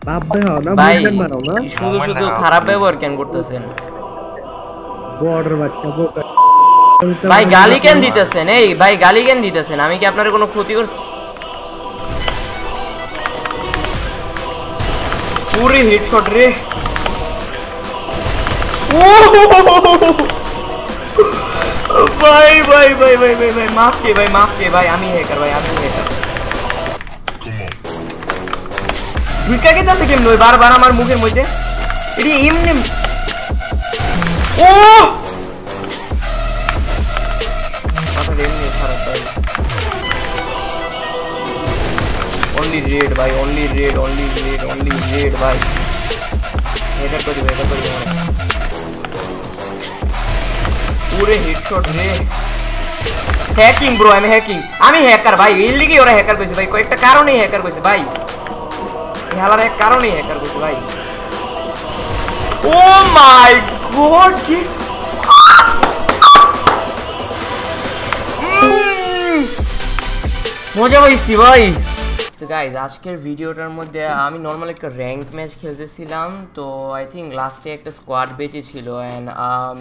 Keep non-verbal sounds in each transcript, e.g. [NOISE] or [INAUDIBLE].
বাপ দেখাও না ভাই মুভমেন্ট বানাও না শুধু শুধু খারাপ ব্যবহার কেন করতেছেন বর্ডার বাচ্চা বোকা ভাই গালি কেন দিতেছেন এই ভাই গালি কেন দিতেছেন আমি কি আপনার কোনো ক্ষতি করছি পুরি হেডশট রে ভাই ভাই ভাই ভাই ভাই ভাই মাফ চেয়ে ভাই মাফ চেয়ে ভাই আমি হ্যাকার ভাই আমি হ্যাকার ঢুকা গেছে কেমন ওই বারবার আমার মুখের মধ্যে এটি এমনি ও মাথাটা এমনি খারাপ ভাই অনলি রেড ভাই only red only red only red ভাই হেডার করে দেবে হেডার করে দেবে পুরে হেডশট রে হ্যাকিং ব্রো আমি হ্যাকিং আমি হ্যাকার ভাই এর লিগেই ওরা হ্যাকার কইছে ভাই কয়েকটা কারণেই হ্যাকার কইছে ভাই খেলার এক কারণেই হ্যাকার কইছে ভাই। ও মাই গড কি মজা পাইছি ভাই। তো গাইজ আজকের ভিডিওটার মধ্যে আমি নর্মাল একটা র্যাঙ্ক ম্যাচ খেলতেছিলাম তো আই থিঙ্ক লাস্টে একটা স্কোয়াড বেঁচে ছিল অ্যান্ড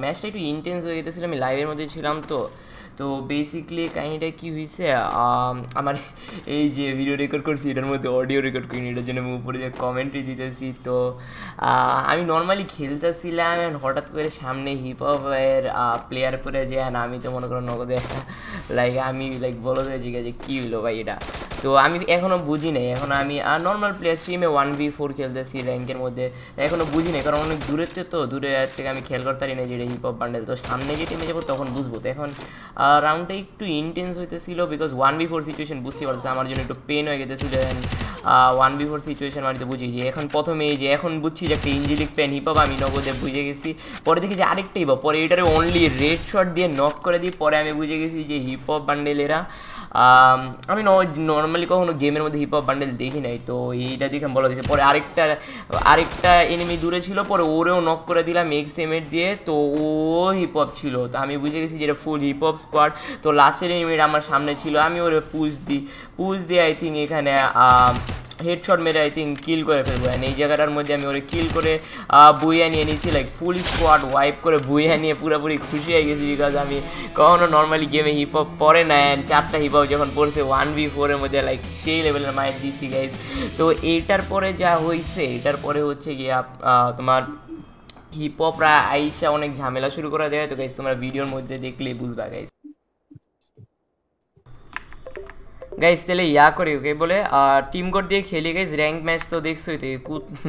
ম্যাচটা একটু ইন্টেন্স হয়ে যেতেছিল আমি লাইভের মধ্যে ছিলাম তো তো বেসিকলি কাহিনিটা কি হয়েছে আমার এই যে ভিডিও রেকর্ড করছি, এটার মধ্যে অডিও রেকর্ড করিনি, এটার জন্য আমি উপরে যে কমেন্ট্রি দিতেছি, তো আমি নর্মালি খেলতেছিলাম হঠাৎ করে সামনে হিপ হপের প্লেয়ার পরে যে আমি তো মনে করো নগদে লাইক আমি লাইক বলো যে কী হলো ভাই এটা? তো আমি এখনও বুঝি নাই। এখন আমি নর্মাল প্লেয়ার স্ট্রিমে ওয়ান ভি ফোর খেলতেছি র্যাঙ্কের মধ্যে। এখনও বুঝি নাই, কারণ অনেক দূরের তো, দূরে থেকে আমি খেয়াল করতে পারি না যে হিপ হপ বান্ডেল তো সামনে যে টিমে যাব তখন বুঝব। তো এখন রাউন্ডটা একটু ইন্টেন্স হইতেছিল because one v four situation বুঝতে পারছে আমার জন্য একটু পেন হয়ে গেতেছিল ওয়ান বি ফোর সিচুয়েশন আমি তো বুঝি যে এখন প্রথমে যে এখন বুঝছি যে একটা ইঞ্জিলিক পেন হিপ আমি নগদে বুঝে গেছি। পরে দেখি যে আরেকটা হিপ পরে এটারে অনলি রেড শট দিয়ে নক করে দিই। পরে আমি বুঝে গেছি যে হিপ হপ বান্ডেলেরা আমি নর্মালি কখনো গেমের মধ্যে হিপ হপ বান্ডেল দেখি নাই, তো এইটা দেখে বলা দিয়েছে পরে আরেকটা আরেকটা এনিমি দূরে ছিল, পরে ওরেও নক করে দিলাম এক্স সেমেট দিয়ে, তো ও হিপ হপ ছিল। তো আমি বুঝে গেছি যে যেটা ফুল হিপ হপ স্কোয়াড তো লাস্টের এনিমিটা আমার সামনে ছিল, আমি ওরে পুশ দিই পুশ দিয়ে আই থিঙ্ক এখানে হেডশট মেরে আই থিঙ্ক কিল করে ফেলব। অ্যান্ড এই জায়গাটার মধ্যে আমি ওরে কিল করে বুইয়া নিয়ে নিয়েছি লাইক ফুল স্কোয়াড ওয়াইপ করে বুইয়া নিয়ে পুরোপুরি খুশি হয়ে গেছি বিকজ আমি কখনো নর্মালি গেমে হিপ হপ পরে না অ্যান্ড চারটা হিপ হপ যখন পড়ছে ওয়ান বি ফোরের মধ্যে লাইক সেই লেভেলের মায়ের দিছি গাইজ তো এইটার পরে যা হয়েছে এটার পরে হচ্ছে গিয়ে তোমার হিপ হপরা আইসা অনেক ঝামেলা শুরু করে দেয় তো গাইজ তোমরা ভিডিওর মধ্যে দেখলেই বুঝবা গাইজ গাইজ তাহলে ইয়া করি ওকে বলে টিম কোড দিয়ে খেলি গাইজ র্যাঙ্ক ম্যাচ তো দেখছোই তো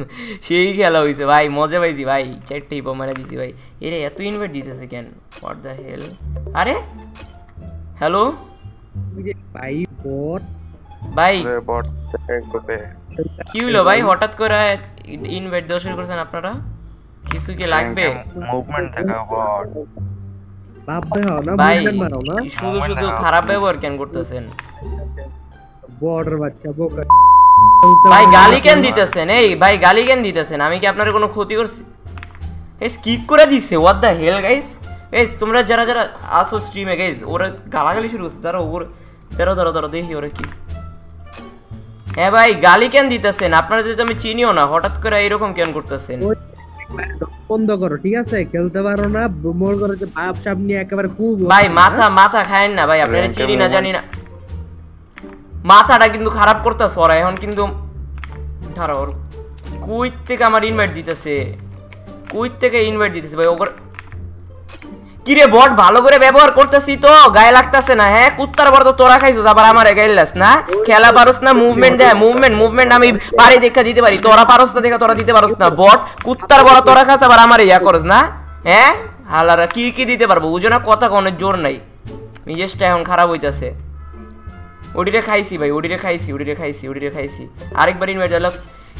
[LAUGHS] সেই খেলা হয়েছে ভাই মজা পাইছি ভাই চারটে হিপ মারা দিছি ভাই। এরে এত ইনভাইট দিতেছে কেন? হোয়াট দ্য হেল আরে! হ্যালো ভাই বট ভাই কি হলো ভাই? হঠাৎ করে ইনভাইট দেওয়া শুরু করছেন আপনারা? কিছু কি লাগবে? মুভমেন্ট দেখা বট বাপ দেখাও না মুভমেন্ট বানাও না শুধু শুধু খারাপ ব্যবহার কেন করতেছেন? বর্ডার বাচ্চা বোকা। ভাই গালি কেন দিতেছেন? এই ভাই গালি কেন দিতেছেন? আমি কি আপনার কোনো ক্ষতি করছি? করে দিচ্ছে what the hell guys guys তোমরা যারা যারা আসো স্ট্রিমে গাইস ওরা গালাগালি শুরু করছে। দাঁড়ো ওর দাঁড়ো দাঁড়ো দাঁড়ো দেখি ওরা কি হ্যাঁ ভাই গালি কেন দিতেছেন? আপনারা তো আমি চিনিও না। হঠাৎ করে এরকম কেন করতেছেন? বন্ধ করো ঠিক আছে? খেলতে পারো না মন করো যে ভাব সাপ নিয়ে একেবারে খুব ভাই মাথা মাথা খায়েন না ভাই আপনারা চিনি না জানি না। মাথাটা কিন্তু খারাপ করতে ওরা এখন কিন্তু ধরো কুইট থেকে আমার ইনভাইট দিতেছে। কুইট থেকে ইনভাইট দিতেছে ভাই ওর কিরে বট, ভালো করে ব্যবহার করতেছি তো, গায়ে লাগতেছে না হ্যাঁ? কুত্তার বড় তো তোরা খাইছো আবার আমার গাইলাস না? খেলা পারস না মুভমেন্ট দেয় মুভমেন্ট মুভমেন্ট আমি পারি দেখা দিতে পারি, তোরা পারস না দেখা, তোরা দিতে পারস না, বট, কুত্তার বড় তোরা খাস আবার আমার ইয়া করস, না? হ্যাঁ? হালারা কি কি দিতে পারব, বুঝো না, কথা কোনো জোর নাই। নিজেরটা এখন খারাপ হইতাছে। ওডিরে খাইছি ভাই, ওডিরে খাইছি ওডিরে খাইছি ওডিরে খাইছি। আরেকবার ইনভাইট দিলাম।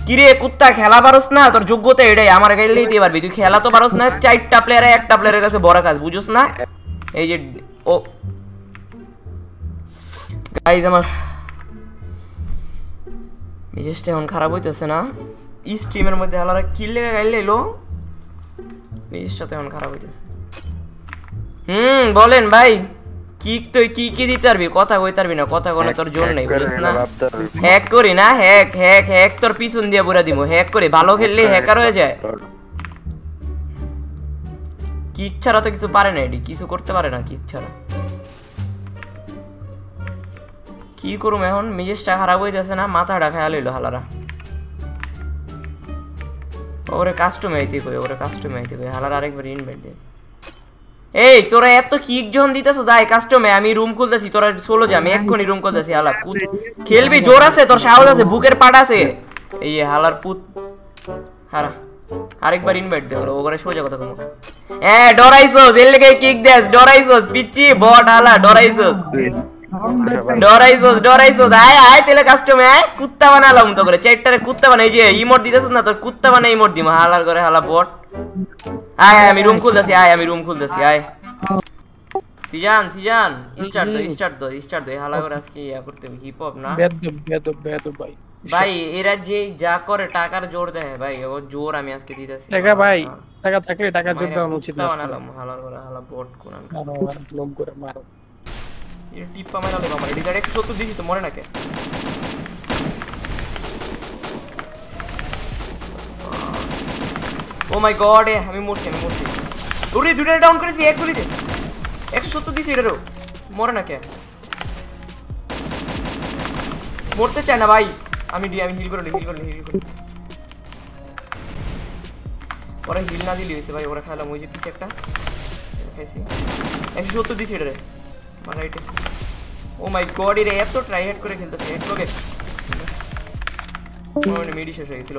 কিরে কুত্তা, খেলা পারস না? তোর যোগ্যতা এটাই, আমার গাইলে দিতে পারবি। তুই খেলা তো পারস না, চারটা প্লেয়ারে একটা প্লেয়ারের কাছে বড় কাজ, বুঝোস না? এই যে, ও। গাইজ আমার মেজাজটা এখন খারাপ হইতেছে না। স্ট্রিমের মধ্যে আলাদা কিল গাইলে এলো মেজাজটা তো এখন খারাপ হইতেছে। হুম, বলেন ভাই। কিক তুই কি কি দিতে পারবি? কথা কইতে পারবি না কথা কোনো তোর জোর নেই নিলে না হ্যাক করি না হ্যাক হ্যাক হ্যাক তোর পিছন দিয়ে পুরা দিব হ্যাক করি ভালো খেললে হ্যাকার হয়ে যায়। কিক ছাড়া তো কিছু পারে না এডি কিছু করতে পারে না কিক ছাড়া। কি করুম এখন? মেজেসটা খারাপ যাচ্ছে না মাথাটা খেয়াল লইলো হালারা। ওরে কাস্টমে আইতে কই ওরে কাস্টমে আইতে কই হালার আরেকবার ইনভাইট দে। এই, তোরা এত কিক যখন দিতেছো? যাই কাস্টমে আমি রুম খুলতেছি, তোরা সোলো যা আমি এক্ষুনি রুম খুলতেছি, হালা খেলবি, জোর আছে, তোর সাহস আছে, বুকের পাট আছে। এই হালার পুত হারা, আরেকবার ইনভাইট দে ওরা ওরে সোজা কথা কমো। হ্যাঁ ডরাইছোস, এর লেগে কিক দেস ডরাইছোস পিচ্ছি বট, হালা, ডরাইছোস। ডরাইছোস ডরাইছোস, আয় আয় তেলে কাস্টমে আয়, কুত্তা বানালাম তো করে চারটারে কুত্তা বানাই যে ইমোট দিতেছ না, তোর কুত্তা বানাই ইমোট দিম, হালার করে হালা বট। আয় আয় আমি রুম খুলতেছি আয় আমি রুম খুলতেছি আয় সিজান সিজান স্টার্ট দো স্টার্ট দো স্টার্ট দো হালা করে আজকে ইয়া করতে হিপ হপ না বেদব বেদব বেদব ভাই ভাই এরা যে যা করে টাকার জোর দেয় ভাই ও জোর আমি আজকে দিতেছি টাকা ভাই টাকা থাকলে টাকা জোর মাইরা দেওয়া উচিত কুত্তা না বানালাম হালার করে হালা বট কোনান মারো মারো, লোক করে মারো এটা টিপ্পা মারা লেবা আমার ডিজাইন একশো সত্তর দিছি তো মরে নাকে ও মাই গড এ, আমি মরছি আমি মরছি। ওরে দুটো ডাউন করেছি, এক গুলিতে একশো সত্তর দিছি এটারও। মরে না কে? মরতে চায় না ভাই। আমি ডি, আমি হিল করে হিল করে হিল করে ওরা হিল না দিলি হয়েছে ভাই, ওরা খেলাম ওই যে পিছে একটা। খাইছি। একশো সত্তর দিছি এটারে। মানে এটা। ও মাই গড এর এত ট্রাই হার্ড করে খেলতেছে, এক লোকে মিডি শেষ হয়ে গেছিল।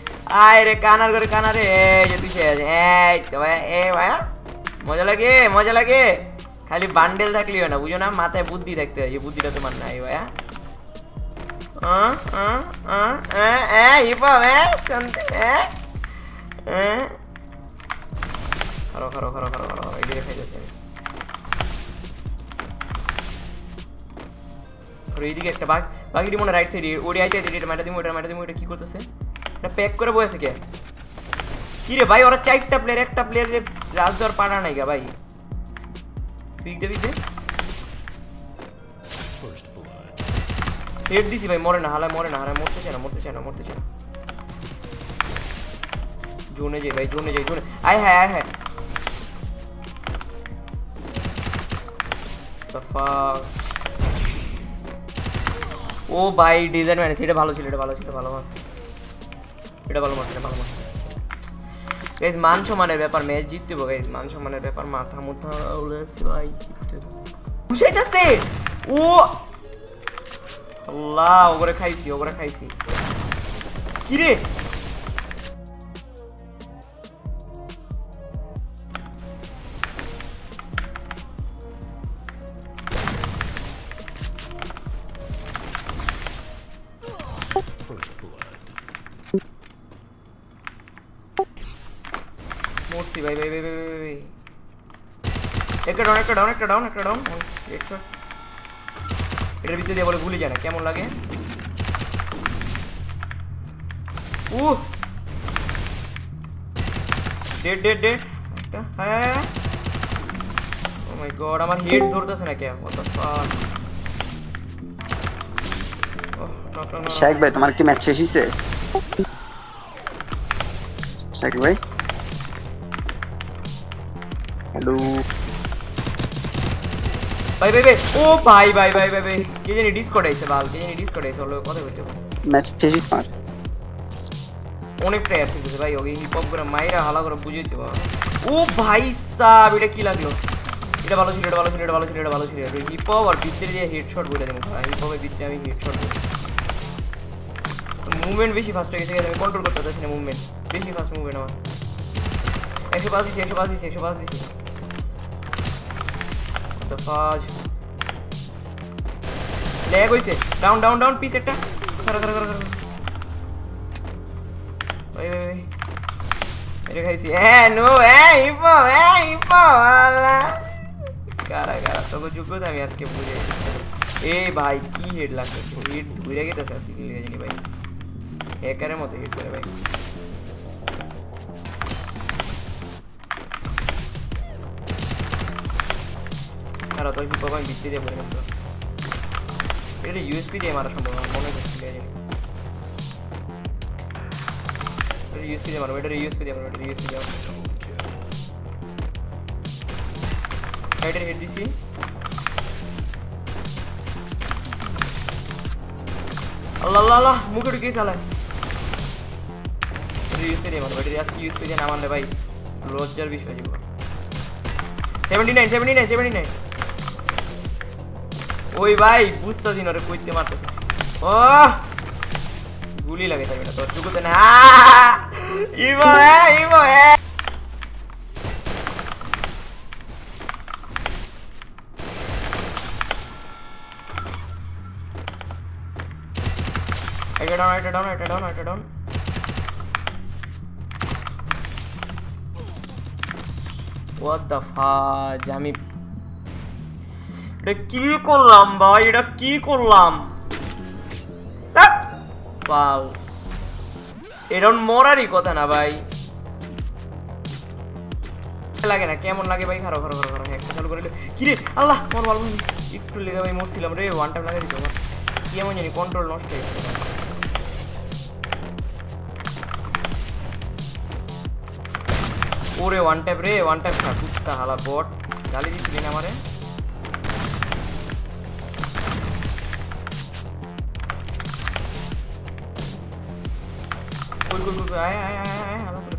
আয় রে, কানার করে যে তুই শেষ এই ভাই, এ মজা লাগে মজা লাগে। খালি বান্ডেল থাকলি হয় না, বুঝো না, মাথায় বুদ্ধি থাকতে হয় বুদ্ধিটা তোমার নাই ভাইয়া। একটা বাঘ, বাঘিটি মনে রাইট সাইডে ওড়ি আইতে মাটা দিমু এটা কি করতেছে? এটা প্যাক করে বসেছে কে কি রে ভাই ওরা চারটা প্লেয়ার একটা প্লেয়ারের রাজ দেওয়ার পাড়া নাই গা ভাই পিক দে পিক দে হেড দিছি ভাই মরে না হালায় মরে না হালায় মরতে চায় না মরতে চায় না মরতে চায় না জোনে যাই ভাই জোনে যাই জোনে আয় হ্যাঁ আয় হ্যাঁ The fuck? ও ভাই ডিজাইন মানে এটা ভালো ছিল এটা ভালো ছিল ভালো মাছ এটা ভালো মারছে ভালো মারছে গাইজ মান সম্মানের ব্যাপার ম্যাচ জিততে হবে গাইজ মান সম্মানের ব্যাপার, মাথা মুথা উড়েছে ভাই জিততে বুঝাইতেছে? ও! আল্লাহ, ওগরে খাইছি ওগরে খাইছি। কি রে মরছি ভাই ভাই ভাই ভাই ভাই ভাই একটা ডাউন একটা ডাউন একটা ডাউন একটা ডাউন একশো এটার ভিতরে দিয়ে বলে ভুলে যায় না কেমন লাগে উ ডেড ডেড ডেড একটা হ্যাঁ ও মাই গড আমার হেড ধরতেছে না কে what the fuck oh, knock, knock, knock, শাহেক ভাই তোমার কি ম্যাচ শেষ হয়েছে শাহেক ভাই হ্যালো ভাই ভাই ভাই ও ভাই ভাই ভাই ভাই ভাই কে জানি ডিসকর্ড আইছে বাল কে জানি ডিসকর্ড আইছে ওর লগে কথা কইতে হবে। ম্যাচ শেষ হয়েছে তোমার অনেক টায়ার থেকে ভাই ওকে হিপ হপ করে মাইরা হালা করে বুঝিয়ে দেবো ও ভাই সাব এটা কি লাগলো এটা ভালো ছিল এটা ভালো ছিল এটা ভালো ছিল এটা ভালো ছিল হিপ হপ আর ভিতরে যে হেডশট বলে দেবো হিপ হপের ভিতরে আমি হেডশট বলি মুভমেন্ট বেশি ফাস্ট হয়ে গেছে আমি কন্ট্রোল করতে পারছি না মুভমেন্ট বেশি ফাস্ট মুভমেন্ট আমার Jakże bawić, jakże bawić, jakże bawić. What the fudge? ले गो इसे डाउन डाउन डाउन पीस एकटा कर कर कर भाई भाई मेरे गाइस ए नो ए हिपो ए हिपो वाला करा करा तो कुछ को था मैं इसके पूरे ए भाई की हेड लग गई हेड धुरे के तो साथ ले जाएँगे भाई हैकर है मत हेड करे भाई করে কারা তোর হিপ আমি বিচ্ছি দিয়ে গেল। এটা ইউএসপি দিয়ে মারা সম্ভব আমার মনে হচ্ছে লেগে জানি এটা ইউএসপি দিয়ে মারো এটা ইউএসপি দিয়ে মারো এটা ইউএসপি দিয়ে মারো রাইটার হেড দিছি। আল্লাহ আল্লাহ আল্লাহ, মুখে ঢুকে চালায় এটা ইউএসপি দিয়ে মারো এটা আজকে ইউএসপি দিয়ে না মারলে ভাই লজ্জার বিষয় জীবন। Seventy nine seventy nine seventy nine ওই ভাই বুঝতেছি না রে কইতে মারতেছে। ও, গুলি লাগে তাই না তোর চুকুতে না! ইভো হ্যাঁ ইভো হ্যাঁ এটা ডাউন এটা ডাউন এটা ডাউন এটা ডাউন ফাজ আমি এটা কি করলাম ভাই? এটা কি করলাম? বাল এরকম মরারই কথা না ভাই। লাগে না, কেমন লাগে ভাই? খারো খারো খারো একটা চালু করে কি রে? আল্লাহ মর মাল একটু লেগে ভাই, মরছিলাম রে ওয়ান টাইম লাগাই দিত আমার কি এমন জানি কন্ট্রোল নষ্ট হয়ে গেছে। ওরে ওয়ান ট্যাপ রে ওয়ান ট্যাপ খা কুত্তা হালা বট। গালি দিচ্ছিলি না আমারে? रुक रुक आए आए आए आए हम रुक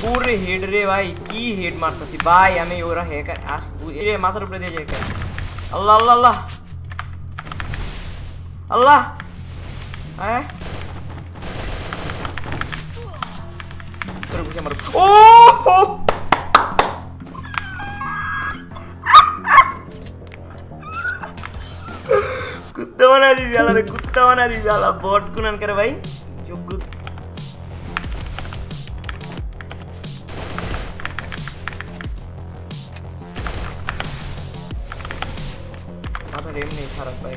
पूरे हेड रे भाई की हेड मारता सी भाई हमें यो रहा है कर आज पूरे माथा ऊपर दे जाए कर अल्लाह अल्लाह अल्लाह अल्लाह ए तेरे को क्या मारूं ओ जाला रे कुत्ता बना दी जाला बॉट कुनन करे भाई जो गुत रेम नहीं था भाई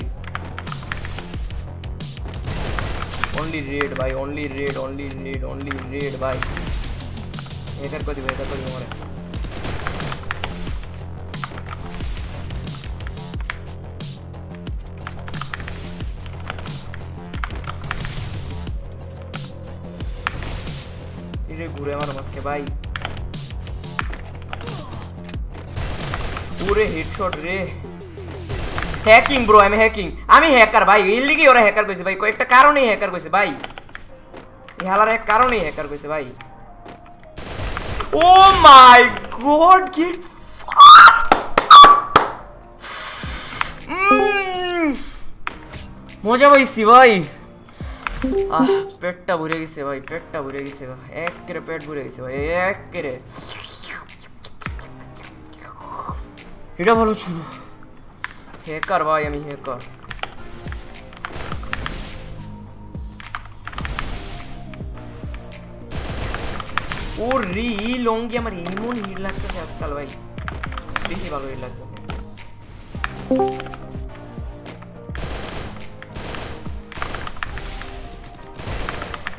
ओनली रेड भाई only red only red only red भाई इधर को दिखो इधर को दिखो দিবে মরে এরে ঘুরে আমার মাসকে ভাই পুরে হেডশট রে হ্যাকিং ব্রো আমি হ্যাকিং আমি হ্যাকার ভাই এর লিগেই ওরা হ্যাকার কইছে ভাই কয়েকটা কারণেই হ্যাকার কইছে ভাই এই হালার এক কারণেই হ্যাকার কইছে ভাই ও মাই গড গেট মজা পাইছি ভাই আহ পেটটা ভরে গেছে ভাই পেটটা ভরে গেছে এক কেরে পেট ভরে গেছে ভাই এক কেরে এটা ভালো ছিল হ্যাকার ভাই আমি হ্যাকার ও রি লঙ্গি আমার এমন হিট লাগতেছে আজকাল ভাই বেশি ভালো হিট লাগতেছে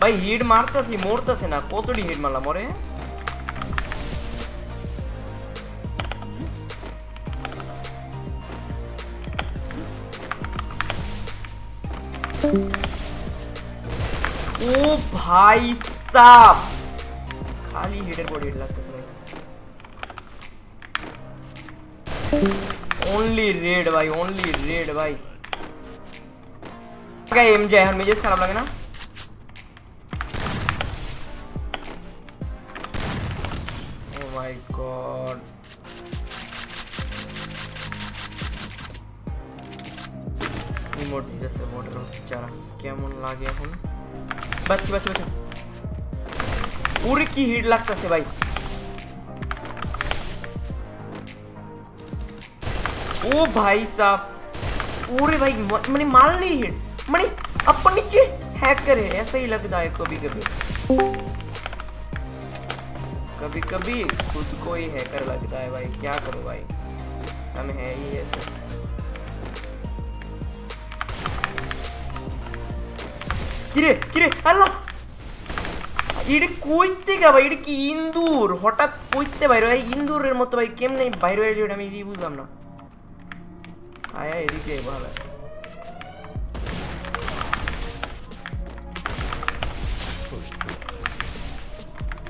भाई हीड मोड़ता से ना, कोतडी हीड मारला, मोरे। ओ भाई साहब! खाली हीटर बॉडी हेड लगता भाई ओनली रेड भाई ओनली रेड भाई। क्या एमजे हर मुझे खराब लगे ना? आ गया भाई बच बच बच पूरी की हीट लगता से भाई। ओ भाई साहब पूरे भाई मैंने माल नहीं हिट मैंने अपन नीचे हैकर है, ऐसा ही लगता है कभी कभी कभी कभी खुद को ही हैकर लगता है भाई, क्या करो भाई? हम है ही ऐसे কিরে কিরে আল্লাহ এটা কইতে গা ভাই এটা কি ইন্দুর? হঠাৎ কইতে বাইরে ভাই ইন্দুরের মতো ভাই কেমনে বাইরে হয়ে এটা আমি বুঝলাম না। আয় এদিকে ভালো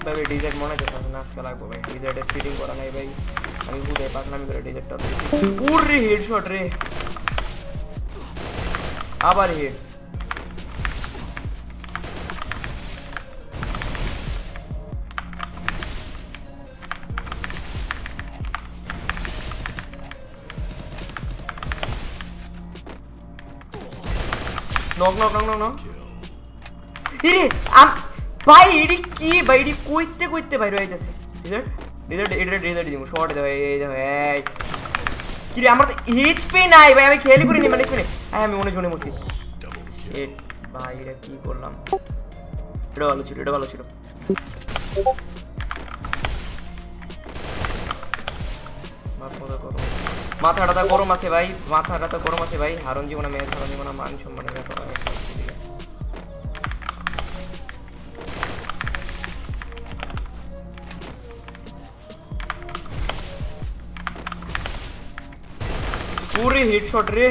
ভাই ডিজার্ট মনে হচ্ছে আজকে লাগবো ভাই। ডিজার্টের সিটিং করা নাই ভাই। আমি বুঝে পাকনামি করে ডিজার্টটা পুরে হেডশট রে আবার head knock knock knock knock knock ইরে আম ভাই এডি কি ভাই এডি কইতে কইতে বাইরে আইতাছে ডিজার্ট ডিজার্ট এটা ডিজার্ট দিমু শর্ট দে ভাই এই দেখো এই কি রে আমার তো এইচপি নাই ভাই আমি খেয়ালই করিনি মানে এইচপি আমি মনে জনে মরছি শিট ভাই এটা কি করলাম এটা ভালো ছিল এটা ভালো ছিল মাথাটা গরম আছে ভাই মাথাটা তো গরম আছে ভাই হারন জীবনে মেয়ে হারন জীবনে মান সম্মানের ব্যাপার অনেক আছে এদিকে। पूरे हेडशॉट रे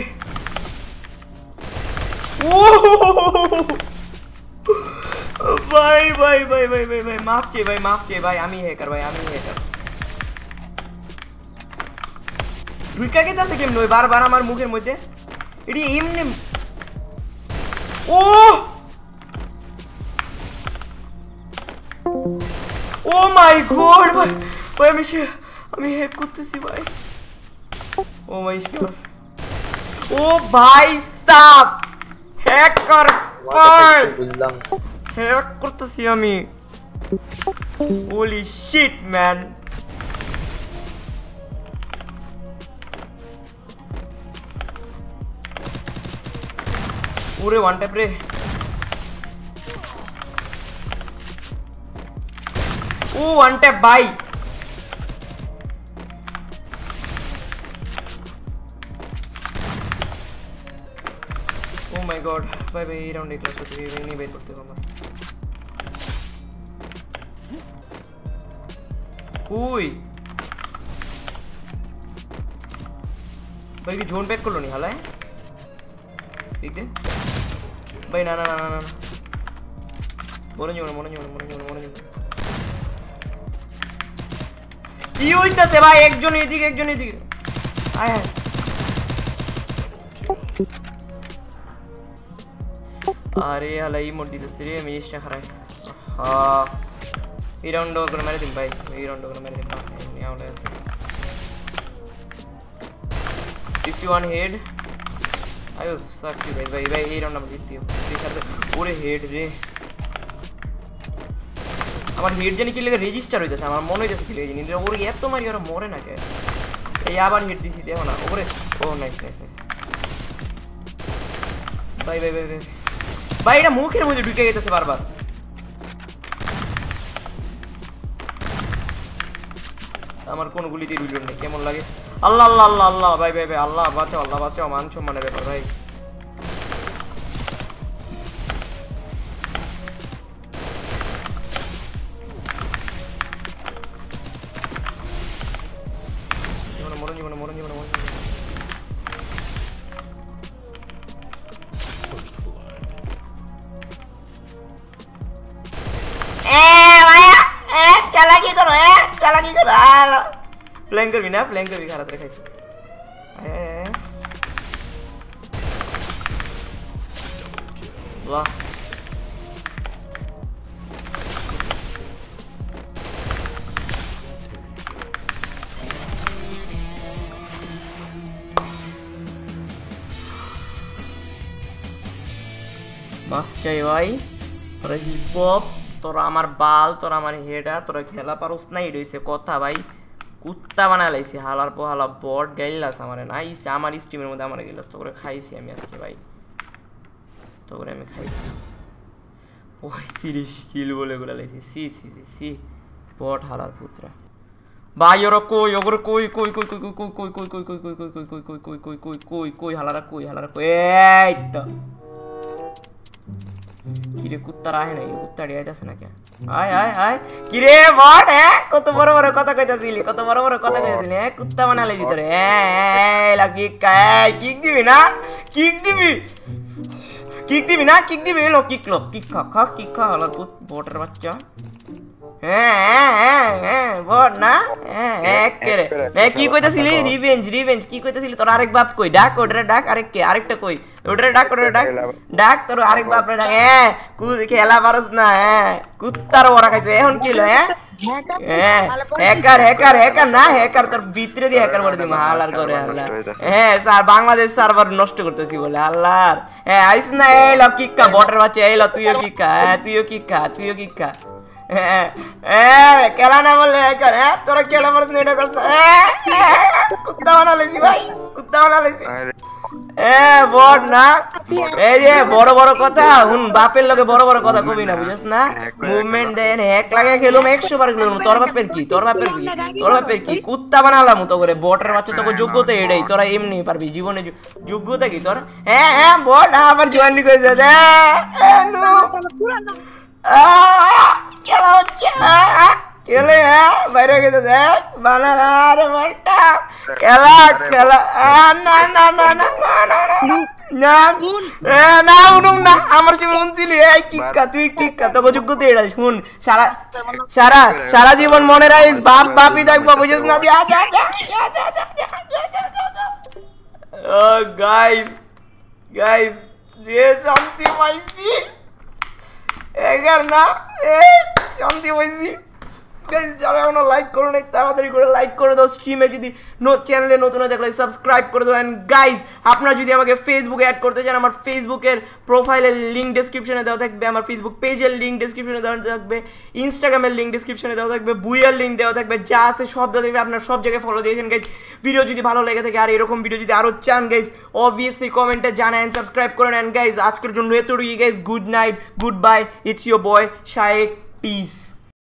ভাই ভাই ভাই ভাই ভাই ভাই মাফ চেয়ে ভাই মাফ চেয়ে ভাই আমি হ্যাকার ভাই আমি হ্যাকার ঢুকা গেছে কেমন? ওই বারবার আমার মুখের মধ্যে। এটি এমনি ও ও মাই গড ভাই। ভাই আমি সে আমি হ্যাক করতেছি ভাই। ও মাই গড। ও ভাই সাব! হ্যাকার ভাই হ্যাক করতেছি আমি। হোলি শিট ম্যান पूरे वन टैप रे। ओ वन टैप भाई ओ माय गॉड भाई भाई राउंड एक लास्ट होती है नहीं बैठ पड़ते हम हमारा भाई भी जोन पैक कर लो नहीं हाला है ठीक है না না না না না। মনে যাবো না মনে যাবো না মনে যাবো না মনে যাবো না। কি হইতাছে ভাই একজন এদিকে একজন এদিকে আয় আয় আরে হালা এই মোট দিতেছে রে মিনিসটা খারাই হ্যাঁ এই রাউন্ড করে মেরে দিন ভাই এই রাউন্ড করে মেরে দিন না এমনি আউলে আছে 51 হেড আয়ো সাকি ভাই ভাই ভাই, এই রাউন্ড আমরা জিততে হবে। ওরে হেড রে। আমার হেড জানি কি লেগে রেজিস্টার হইতেছে, আমার মনে হইতেছে কি লেগে জানি। ওরে এত মারি ওরা মরে না কে? এই আবার হেড দিছি, দেখো না। ওরে, ও নাইস নাইস ভাই ভাই ভাই ভাই ভাই। এটা মুখের মধ্যে ঢুকে গেছে বারবার। আমার কোন গুলিতে ঢুকলো নেই কেমন লাগে? আল্লাহ আল্লাহ আল্লাহ আল্লাহ, ভাই ভাই ভাই, আল্লাহ, বাঁচাও আল্লাহ, বাঁচাও, মান সম্মানের ব্যাপার, ভাই। প্ল্যান করবি না প্ল্যান করবি খারাপ রেখাইছি বাহ মাফ চাই ভাই তোরা হিপ হপ তোরা আমার বাল তোরা আমার হেডা তোরা খেলা পারোস না এটা হইছে কথা ভাই কুত্তা বানা লাইছি হালার পর হালা বট গাইলাস আমার না আমার স্টিমের মধ্যে আমার গেলাস তো করে খাইছি আমি আজকে ভাই তো করে আমি খাইছি পঁয়ত্রিশ কিল বলে বলে লাইছি সি সি সি সি বট হালার পুত্রা ভাই ওরা কই ওগুলো কই কই কই কই কই কই কই কই কই কই কই কই কই কই কই কই কই কই কই হালারা কই হালারা কই এই তো কিরে কুত্তার আহে নাকি কুত্তা ডিয়াইট আছে নাকি আয় আয় আয় কিরে বট হ্যাঁ কত বড় বড় কথা কইতাছিলি কত বড় বড় কথা কইতাছিলি হ্যাঁ কুত্তা বানালে ভিতরে হ্যাঁ লাগি কাই কিক দিবি না কিক দিবি কিক দিবি না কিক দিবি এলো কিক লো কিক খা খা কিক খা হলো বটের বাচ্চা কি কইতাছিলি? রিভেঞ্জ রিভেঞ্জ কি কইতাছিলি? তোর আরেক বাপ কই? ডাক ওটারে ডাক আরেক কে আরেকটা কই? ওটারে ডাক ওটারে ডাক। ডাক তোর আরেক বাপ রে ডাক। হ্যাঁ কু খেলা পারস না হ্যাঁ। কুত্তার ওরা খাইছে। এখন কি হলো হ্যাঁ? হ্যাঁ হ্যাকার হ্যাকার হ্যাকার না হ্যাকার তোর ভিতরে দিয়ে হ্যাকার করে দিমা। হালার করে আল্লাহ হ্যাঁ স্যার বাংলাদেশ সার্ভার নষ্ট করতেছি বলে আল্লাহ হ্যাঁ আইস না এই ল কিক্কা বটের বাচ্চা এই ল তুইও কিক্কা হ্যাঁ তুইও কিক্কা তুইও কিক্কা। হ্যাঁ হ্যাঁ খেলা না বললে হ্যাঁ তোরা খেলা পারছ এটা করছ হ্যাঁ হ্যাঁ, কুত্তা বানা লেছি ভাই কুত্তা বানা লেছি হ্যাঁ বড় না। এই যে বড় বড় কথা হুন বাপের লগে বড় বড় কথা কবি না বুঝছ না? মুভমেন্ট দেন হ্যাক লাগে খেলুম একশো বার খেলুম তোর বাপের কি তোর বাপের কি তোর বাপের কি? কুত্তা বানালাম তো করে বটের বাচ্চা তোকে যোগ্যতা এটাই তোরা এমনি পারবি জীবনে যোগ্যতা কি তোর? হ্যাঁ হ্যাঁ বট আবার জয়েন খেলা হচ্ছে খেলে বাইরে গেছে দেখ বানানা খেলা খেলা না না না না না আমার সঙ্গে শুনছিলি এই কিক্কা তুই কিক্কা তোকে যোগ্যতা এটা শুন সারা সারা সারা জীবন মনে রাখিস বাপ বাপই থাকব বুঝিস না গাইস গাইস যে শান্তি পাইছি। É, Garná, é, já me deu assim. যারা এখনও লাইক করো নাই, তাড়াতাড়ি করে লাইক করে দাও স্ট্রিমে যদি চ্যানেলে নতুন হয়ে থাকলে সাবস্ক্রাইব করে দাও। অ্যান্ড গাইস আপনারা যদি আমাকে ফেসবুকে অ্যাড করতে চান, আমার ফেসবুকের প্রোফাইলের লিঙ্ক ডেসক্রিপশনে দেওয়া থাকবে, আমার ফেসবুক পেজের লিঙ্ক ডেসক্রিপশনে দেওয়া থাকবে ইনস্টাগ্রামের লিঙ্ক ডেসক্রিপশনে দেওয়া থাকবে, বুইয়ার লিঙ্ক দেওয়া থাকবে, যা আছে সব দেওয়া থাকবে, আপনার সব জায়গায় ফলো দিয়েছেন। গাইস ভিডিও যদি ভালো লেগে থাকে, আর এরকম ভিডিও যদি আরও চান গাইস অবভিয়াসলি কমেন্টে জানান সাবস্ক্রাইব করে নেন। গাইস আজকের জন্য এতটুকুই guys good night goodbye it's your boy Shayek peace